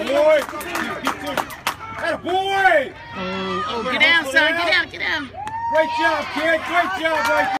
Boy! That boy! Oh, oh, get down, son. Get down, get down. Great job, kid. Great job right there.